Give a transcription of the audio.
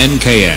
NKM.